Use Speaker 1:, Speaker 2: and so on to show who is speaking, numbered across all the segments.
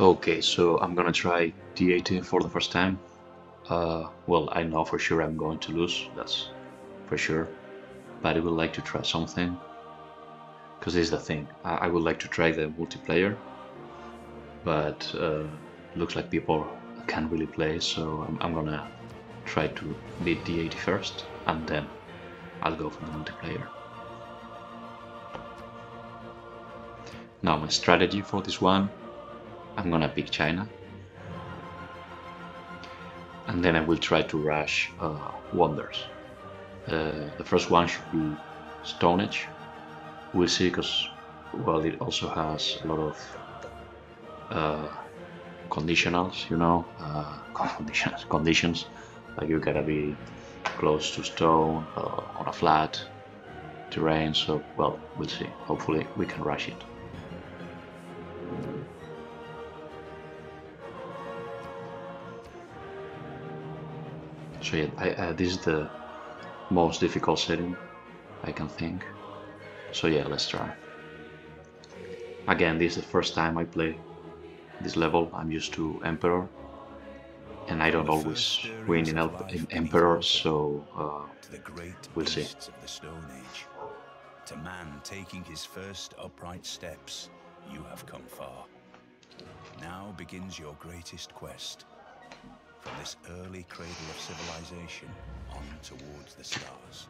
Speaker 1: Okay, so I'm gonna try Deity for the first time. Uh, well, I know for sure I'm going to lose, that's for sure. But I would like to try something. Because this is the thing, I, I, would like to try the multiplayer. But uh, looks like people can't really play, so I'm, I'm gonna try to beat Deity first, and then I'll go for the multiplayer. Now my strategy for this one I'm gonna pick China. And then I will try to rush uh, Wonders. Uh, the first one should be Stone Age. We'll see because, well, it also has a lot of uh, conditionals, you know, uh, conditions, conditions, like you gotta be close to stone, uh, on a flat terrain, so, well, we'll see. Hopefully we can rush it. So yeah, I, uh, this is the most difficult setting I can think. So yeah, let's try. Again, this is the first time I play this level. I'm used to Emperor, and I don't always win in, in Emperor, so uh, we'll see. To man taking his first upright steps, you have come far. Now begins your greatest quest from this early cradle of civilization on towards the stars.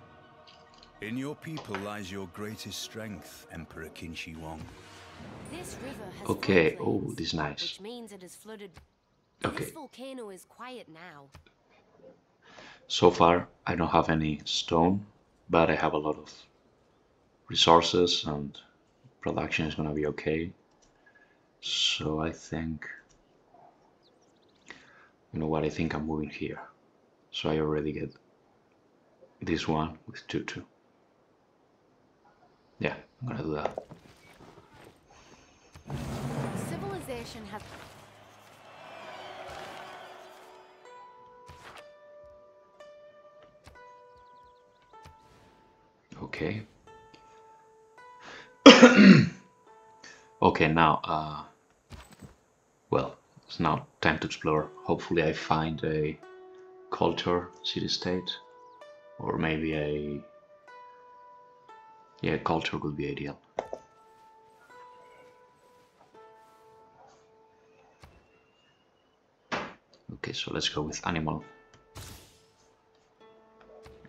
Speaker 1: In your people lies your greatest strength, Emperor Qin Shi Huang. This river has okay, oh, this is nice. Which means it is flooded. Okay. This volcano is quiet now. So far, I don't have any stone, but I have a lot of resources and production is gonna be okay. So I think you know what I think I'm moving here. So I already get this one with 2 2 yeah I'm gonna do that. Civilization has okay. Okay now uh well it's now time to explore. Hopefully I find a culture city-state or maybe a yeah culture would be ideal. Okay, so let's go with animal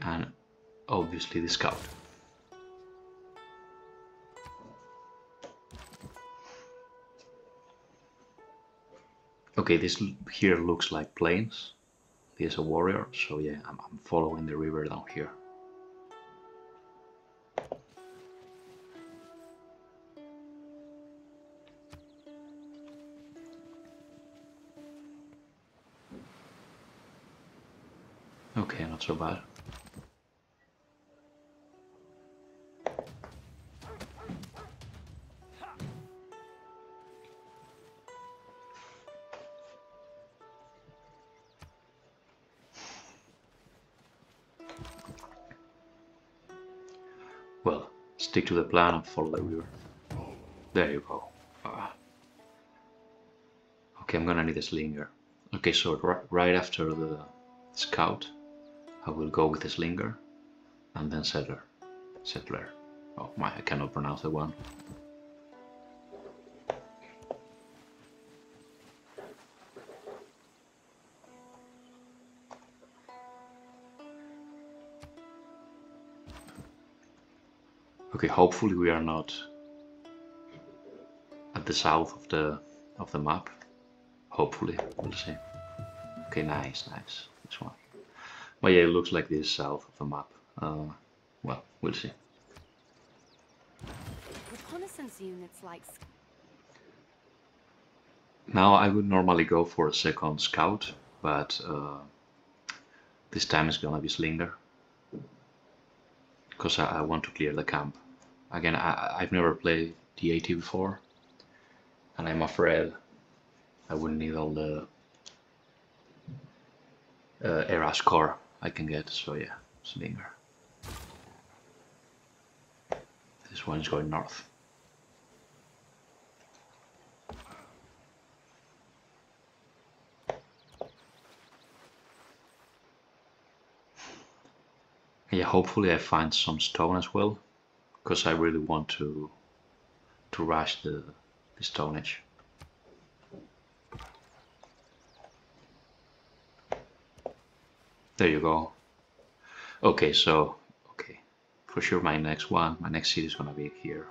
Speaker 1: and obviously the scout. Okay, this here looks like plains. He's a warrior, so yeah, I'm, I'm following the river down here. Okay, not so bad. Stick to the plan and follow the river. There you go. Ah. Okay, I'm gonna need a slinger. Okay, so right after the scout, I will go with the slinger and then settler. Settler. Oh my, I cannot pronounce the one. Okay, hopefully we are not at the south of the of the map. Hopefully, we'll see. Okay, nice, nice. This one. But yeah, it looks like this south of the map. Uh, well, we'll see. Reconnaissance units like. Now I would normally go for a second scout, but uh, this time it's gonna be Slinger because I, I, want to clear the camp. Again, I, I've never played Deity before, and I'm afraid I wouldn't need all the uh, era score I can get, so yeah, slinger. This one's going north. Yeah, hopefully I find some stone as well because I really want to to rush the, the stone. There you go. Okay, so okay, for sure my next one, my next city is gonna be here,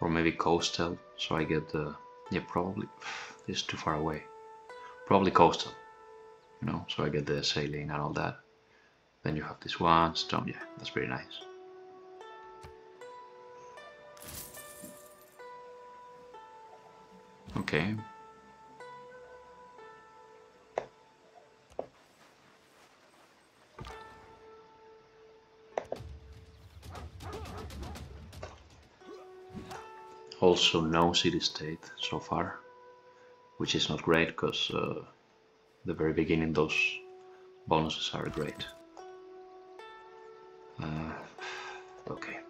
Speaker 1: or maybe coastal. So I get the yeah probably it's too far away. Probably coastal, you know. So I get the sailing and all that. Then you have this one stone. Yeah, that's pretty nice. Okay. Also no city-state so far, which is not great because uh, the very beginning those bonuses are great. Uh, okay.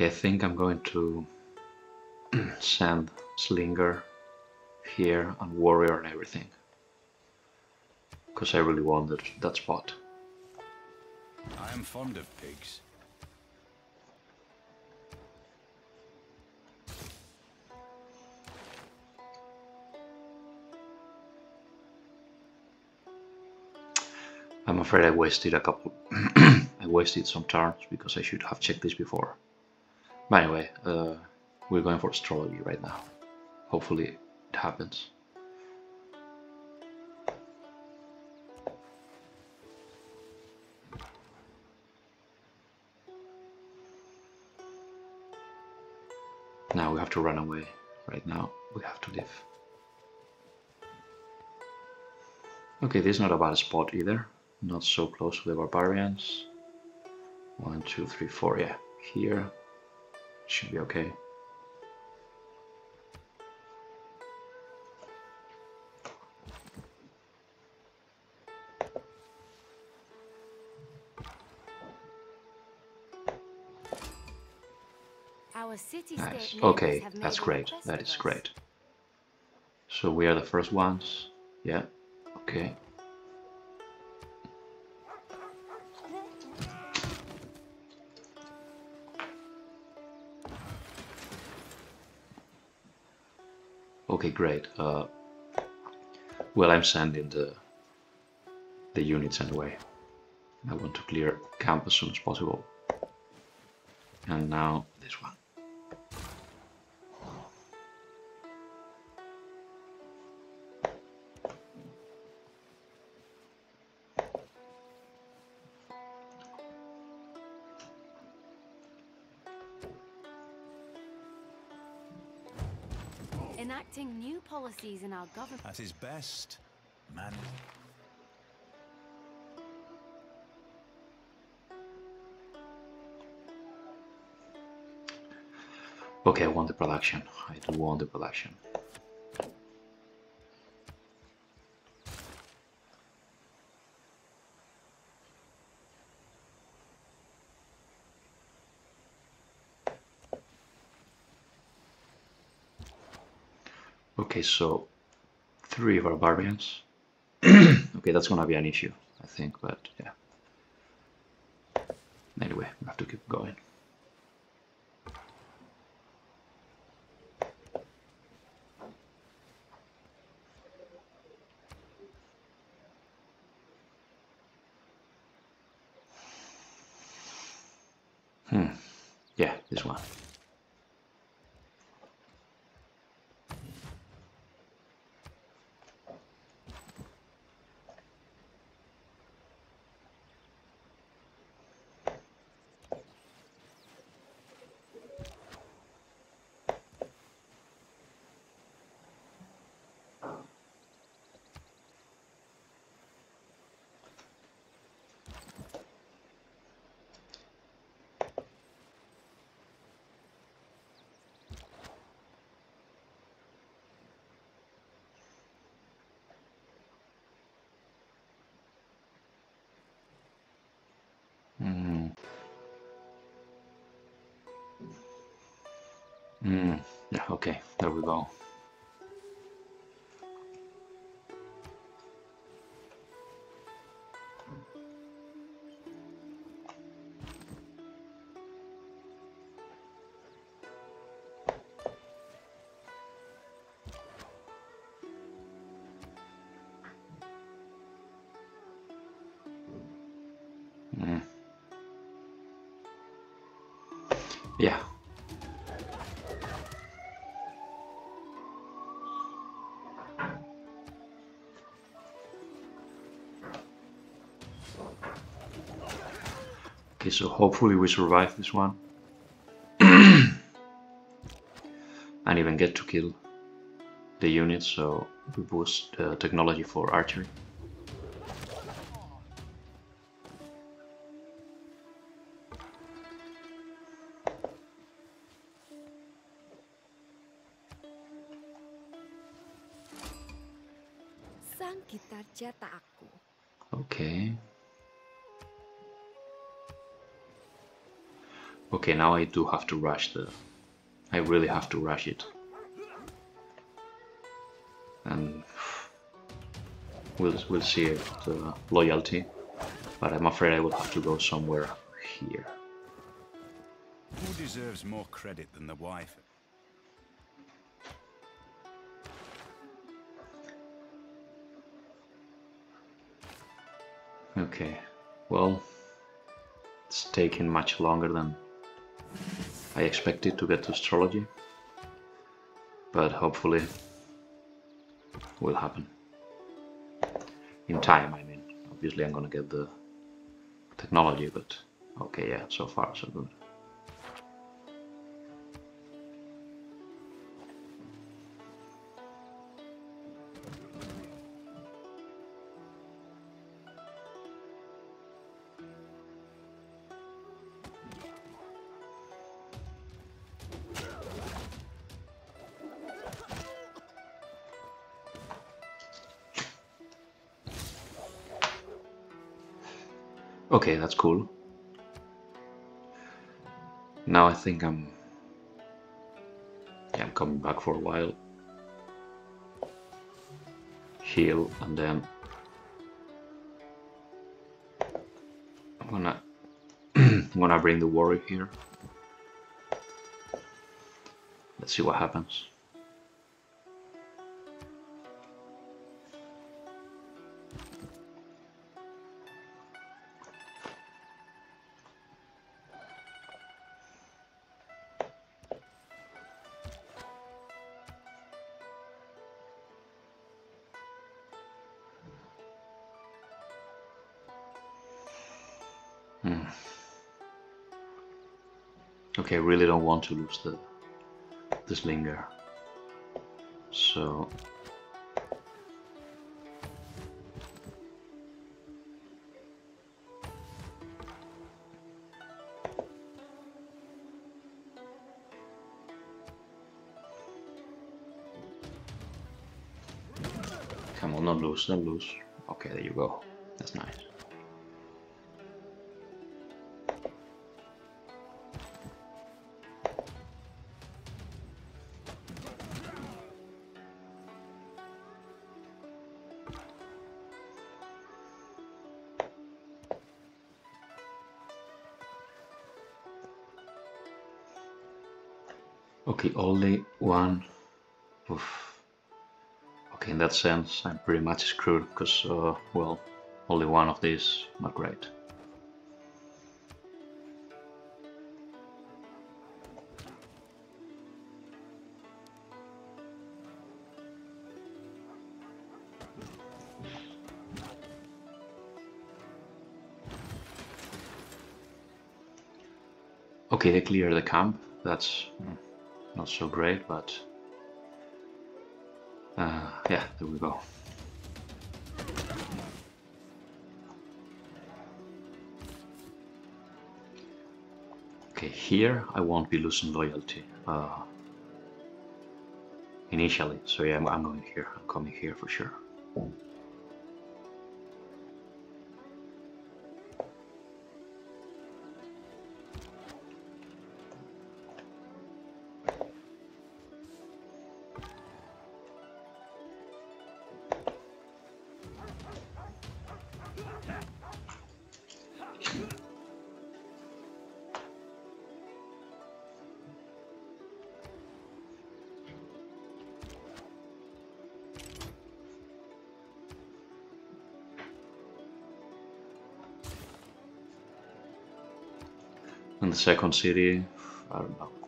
Speaker 1: Okay, I think I'm going to send Slinger here and Warrior and everything. Because I really want that, that spot.
Speaker 2: I am fond of pigs.
Speaker 1: I'm afraid I wasted a couple. I wasted some turns because I should have checked this before. But anyway, uh, we're going for astrology right now. Hopefully it happens. Now we have to run away. Right now we have to leave. Okay, this is not a bad spot either. Not so close to the barbarians. One, two, three, four, yeah. Here should be okay.
Speaker 3: Our city
Speaker 1: Nice. Okay, that's great. That is great. So we are the first ones. Yeah. Okay. Okay, great. Uh, well, I'm sending the the units anyway. I want to clear camp as soon as possible. And now this one.
Speaker 3: Enacting new policies in our government.
Speaker 2: At his best, man.
Speaker 1: Okay, I want the production. I do want the production. Okay, so three of our barbarians. okay, that's gonna be an issue, I think, but yeah. Anyway, we have to keep going. Hmm. Yeah, this one. Mm, yeah, okay, there we go. Okay, so hopefully we survive this one. and even get to kill the units, so we boost the technology for archery. Okay, now I do have to rush the... I really have to rush it. And we'll, we'll see the loyalty, but I'm afraid I will have to go somewhere here.
Speaker 2: Who deserves more credit than the wife?
Speaker 1: Okay, well, it's taking much longer than I expected to get to astrology, but hopefully will happen. In time, I mean. Obviously I'm gonna get the technology, but okay, yeah, so far so good. Okay, that's cool. Now I think I'm yeah, I'm coming back for a while. Heal and then I'm gonna I'm gonna bring the warrior here. Let's see what happens. Hmm. Okay, I really don't want to lose the the slinger. So Come on, not lose, not lose. Okay, there you go. That's nice. Only one. Oof. Okay, in that sense, I'm pretty much screwed because, uh, well, only one of these, not great. Okay, they clear the camp. That's mm, not so great, but uh, yeah, there we go. Okay, here I won't be losing loyalty uh, initially, so yeah, I'm, I'm going here. I'm coming here for sure. And the second city,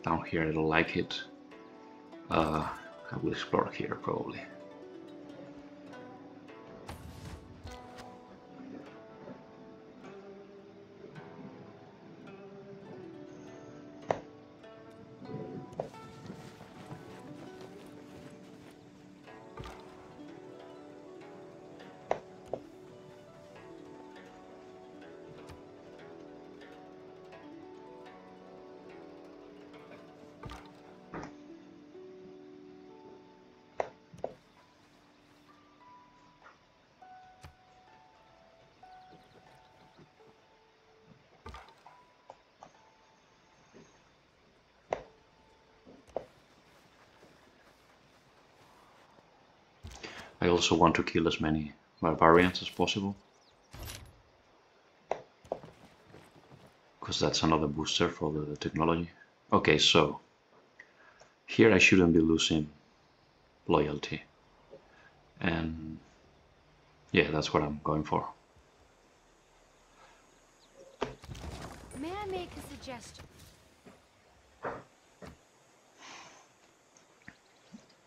Speaker 1: down here I don't like it. Uh, I will explore here probably. Also want to kill as many barbarians as possible. Because that's another booster for the technology. Okay, so here I shouldn't be losing loyalty. And yeah, that's what I'm going for.
Speaker 3: May I make a suggestion?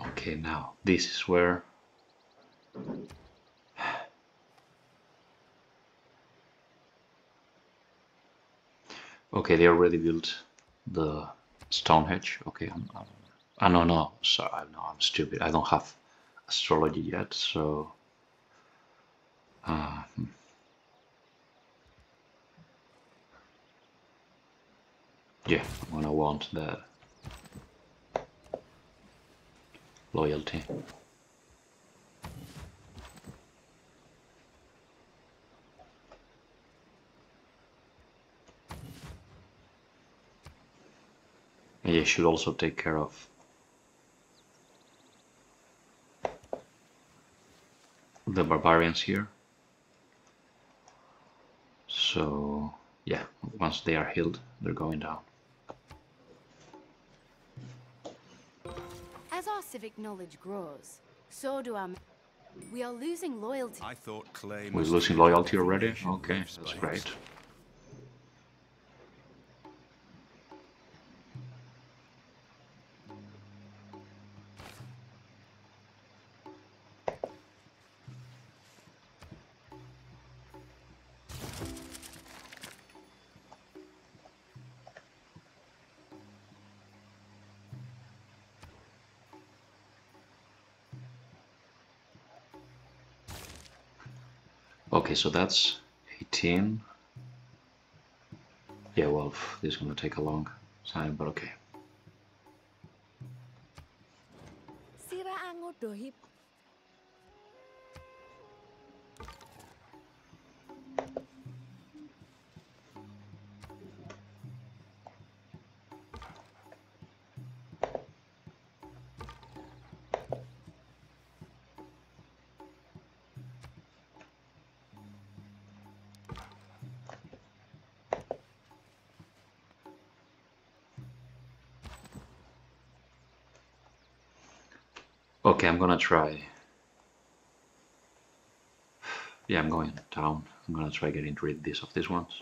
Speaker 1: Okay, now this is where Okay, they already built the Stonehenge. Okay, I'm, I'm, I no no, sorry, no, I'm stupid. I don't have astrology yet, so. Uh, hmm. yeah, I'm gonna want the loyalty. And you should also take care of the barbarians here. So yeah, once they are healed, they're going down.
Speaker 3: As our civic knowledge grows, so do our... We are losing loyalty.
Speaker 2: I thought Clay
Speaker 1: We're losing loyalty already? Okay, that's
Speaker 2: by
Speaker 1: great. Okay, so that's 18. Yeah, well, this is gonna take a long time, but okay. Okay, I'm gonna try. Yeah, I'm going down. I'm gonna try getting rid this of these ones.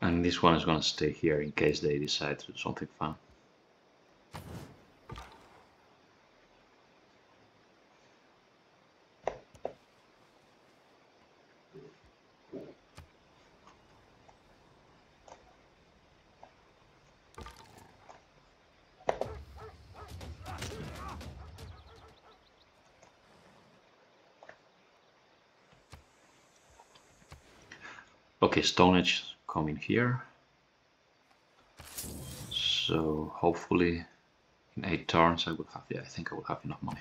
Speaker 1: And this one is gonna stay here in case they decide to do something fun. Stone coming here. So hopefully in eight turns I will have, yeah, I think I will have enough money.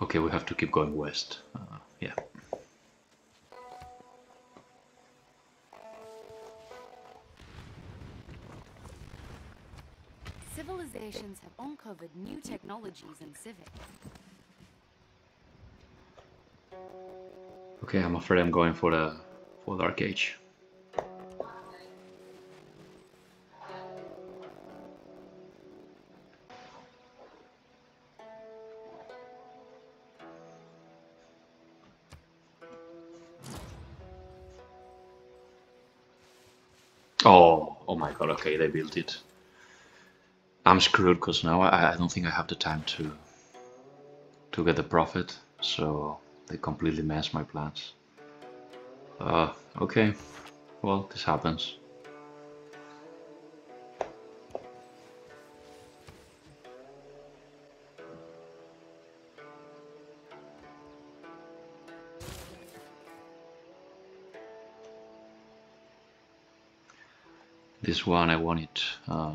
Speaker 1: Okay, we have to keep going west. Uh, yeah.
Speaker 3: Civilizations have uncovered new technologies in Civic.
Speaker 1: Okay, I'm afraid I'm going for the for Dark Age. God, okay, they built it. I'm screwed because now I, I don't think I have the time to to get the prophet, so they completely messed my plans. Uh, okay, well, this happens. This one I want it uh,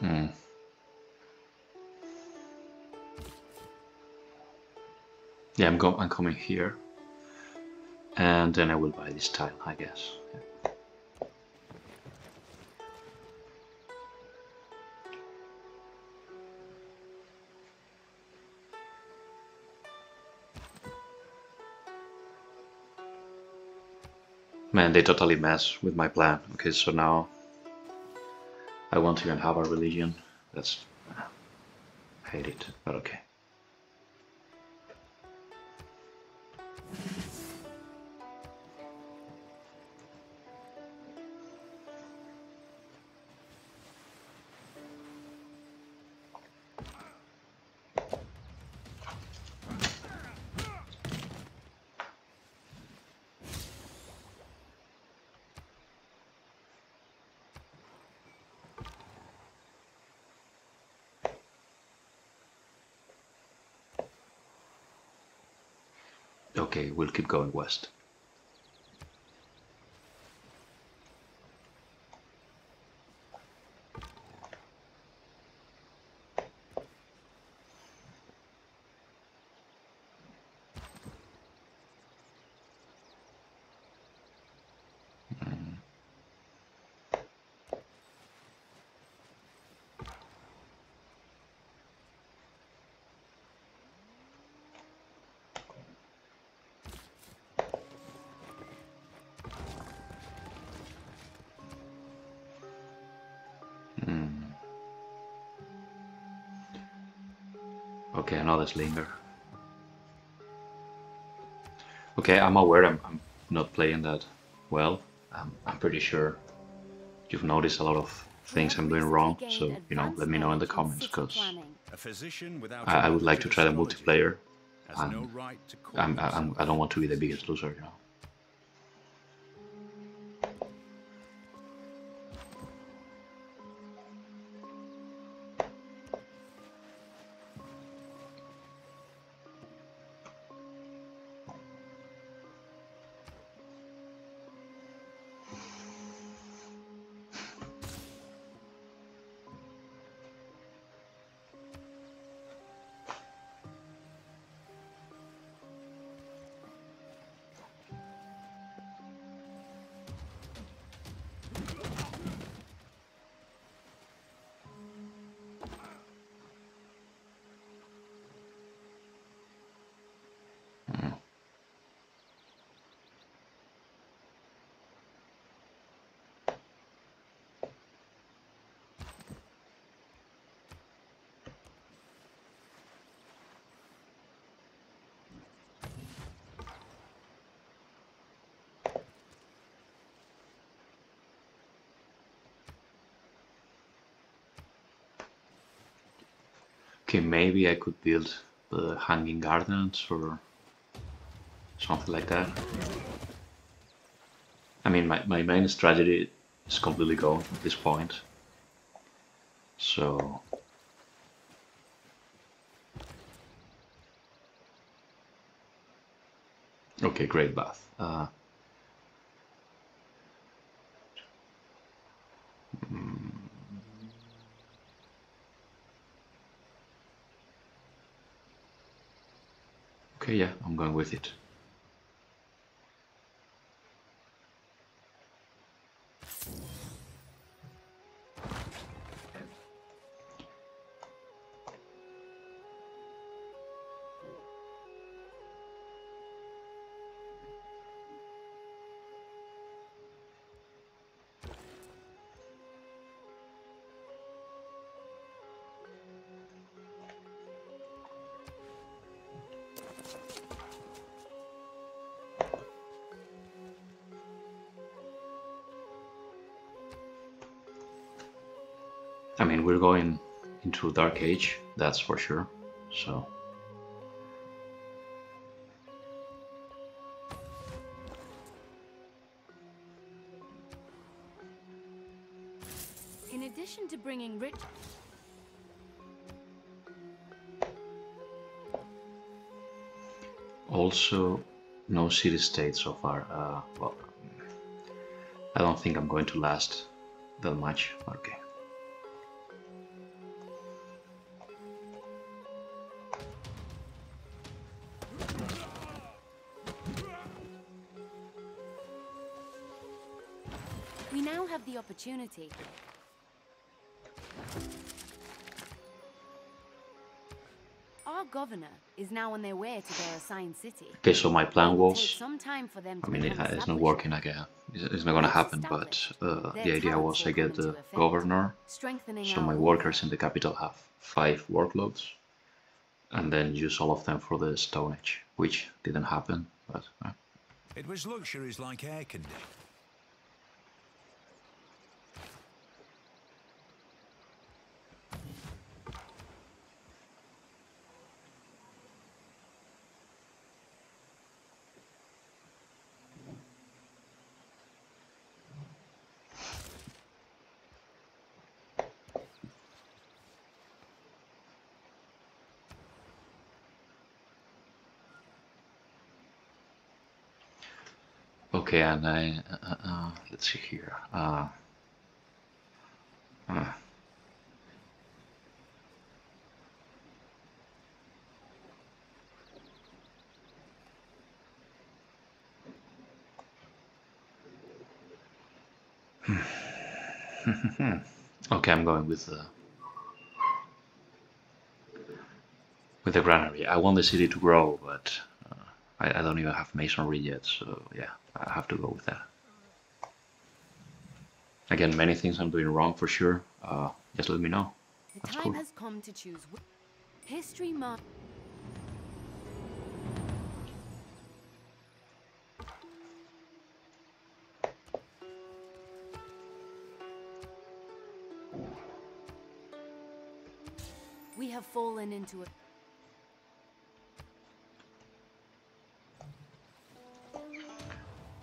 Speaker 1: Hmm. Yeah, I'm go I'm coming here, and then I will buy this tile, I guess. Yeah. Man, they totally mess with my plan. Okay, so now I want to even have a religion. That's I hate it, but okay. Okay, we'll keep going west. Okay, another slinger. Okay, I'm aware I'm, I'm not playing that well. I'm, I'm pretty sure you've noticed a lot of things I'm doing wrong, so, you know, let me know in the comments, because
Speaker 2: A physician without
Speaker 1: I, I would like to try the multiplayer, and
Speaker 2: no um, right to call
Speaker 1: I'm, I'm, I don't want to be the biggest loser, you know. Okay, maybe I could build the hanging gardens or something like that. I mean, my, my main strategy is completely gone at this point. So... Okay, great bath. Uh, I'm going with it. I mean, we're going into Dark Age, that's for sure. So.
Speaker 3: In addition to bringing rich...
Speaker 1: Also, no city state so far. Uh, well, I don't think I'm going to last that much. Okay.
Speaker 3: Opportunity. Our governor is now on their way to their assigned city.
Speaker 1: Okay, so my plan
Speaker 3: It will take
Speaker 1: was.
Speaker 3: some time for them
Speaker 1: I mean, it, it's not working again. It's it's not gonna happen, but uh, the idea was I get the governor,
Speaker 3: strengthening
Speaker 1: so my workers in the capital have five workloads, and then use all of them for the Stone Age, which didn't happen, but. Uh,
Speaker 2: It was luxuries like air conditioning.
Speaker 1: Okay, and I uh, uh, uh, let's see here. Uh, uh, okay, I'm going with the with the granary. I want the city to grow, but uh, I, I don't even have masonry yet, so yeah, I have to go with that. Again, many things I'm doing wrong for sure. Uh, just let me know.
Speaker 3: The
Speaker 1: That's
Speaker 3: time
Speaker 1: cool.
Speaker 3: has come to choose. History mark. We have fallen into a.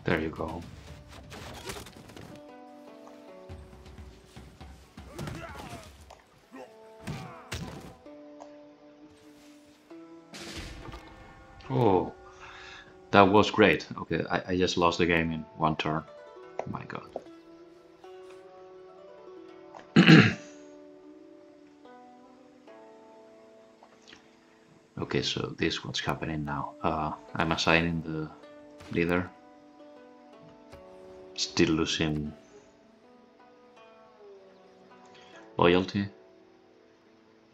Speaker 1: There you go. Oh, that was great. Okay, I, I just lost the game in one turn. my god. okay, so this is what's happening now. Uh, I'm assigning the leader. Still loyalty.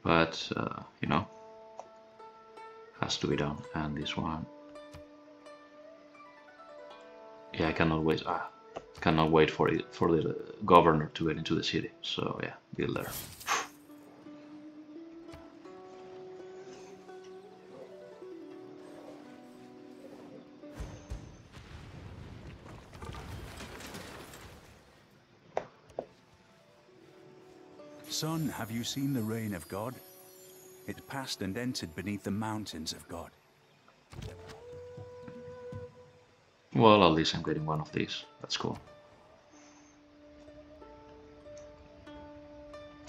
Speaker 1: But, uh, you know, has to be done. And this one, yeah, I cannot wait. Ah, cannot wait for it for the governor to get into the city. So yeah, build there.
Speaker 2: Son, have you seen the reign of God? It passed and entered beneath the mountains of God.
Speaker 1: Well, at least I'm getting one of these. That's cool.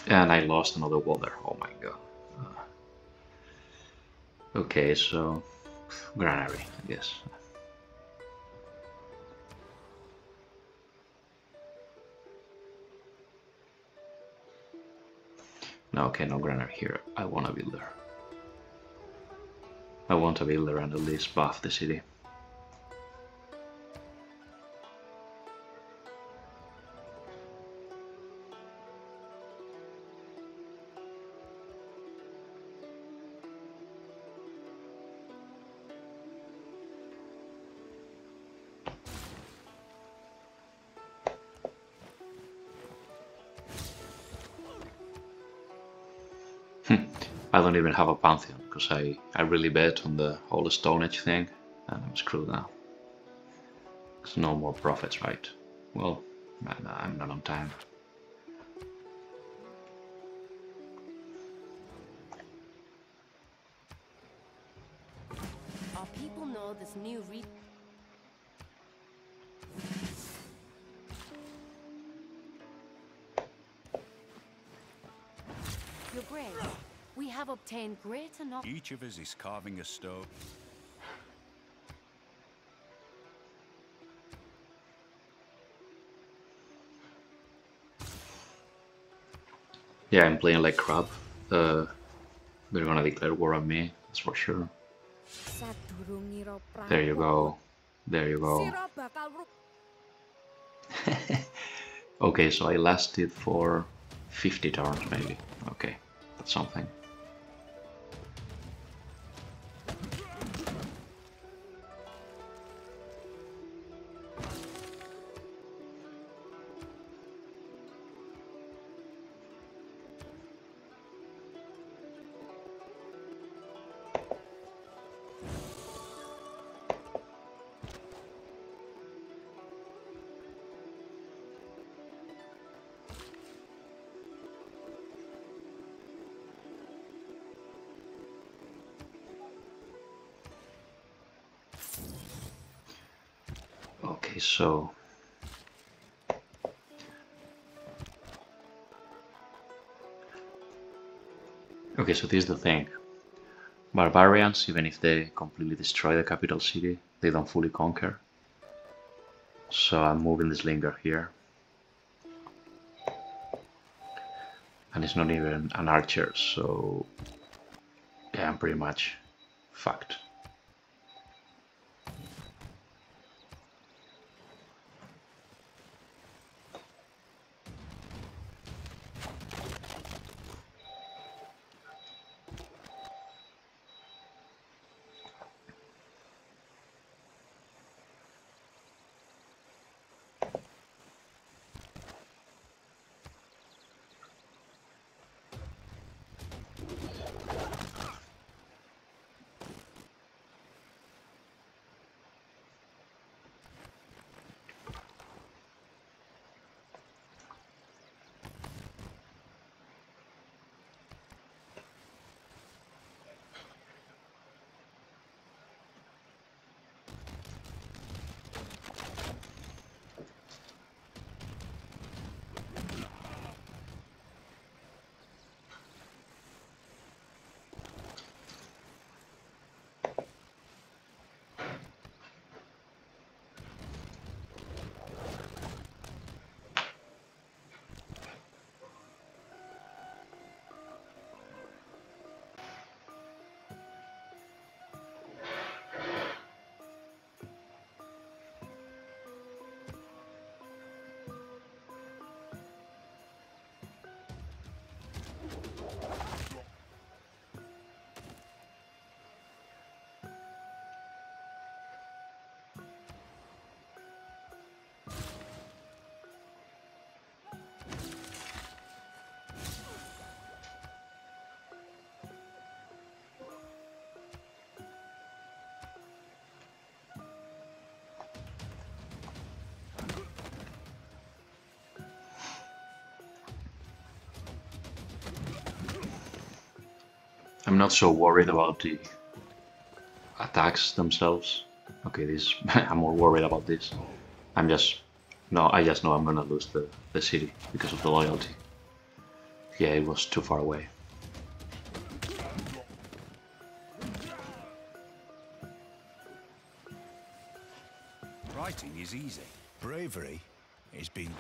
Speaker 1: And I lost another wall there. Oh my god. Uh, okay, so granary, I guess. No, okay, no granary here. I want a builder. I want a builder and at least buff the city. I don't even have a Pantheon because I, I really bet on the whole Stone Age thing and I'm screwed now. There's no more prophets, right? Well, I'm not on time.
Speaker 3: We have obtained great enough.
Speaker 2: Each of us is carving a stone.
Speaker 1: Yeah, I'm playing like crap. Uh, they're gonna declare war on me, that's for sure. There you go. There you go.
Speaker 4: Sira bakal ru-
Speaker 1: Okay, so I lasted for 50 turns maybe. Okay, that's something. Okay, so this is the thing. Barbarians, even if they completely destroy the capital city, they don't fully conquer. So I'm moving this slinger here. And it's not even an archer, so yeah, I'm pretty much fucked. I'm not so worried about the attacks themselves. Okay, this I'm more worried about this. I'm just no, I just know I'm gonna lose the, the city because of the loyalty. Yeah, it was too far away.
Speaker 2: Writing is easy. Bravery is being.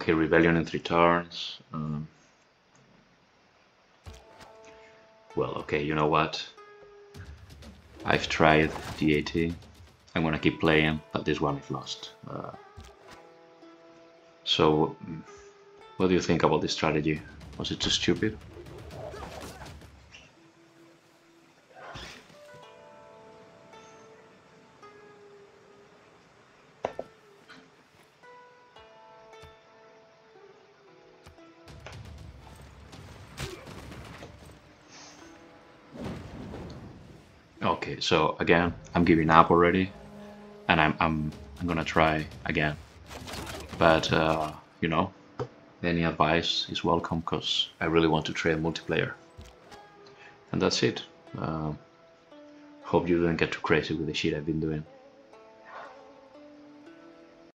Speaker 1: Okay, rebellion in three turns. Um, well, okay, you know what? I've tried Deity. I'm gonna keep playing, but this one is lost. Uh, so, mm, what do you think about this strategy? Was it too stupid? So again, I'm giving up already, and I'm I'm I'm gonna try again. But uh, you know, any advice is welcome because I really want to try multiplayer. And that's it. Uh, hope you don't get too crazy with the shit I've been doing.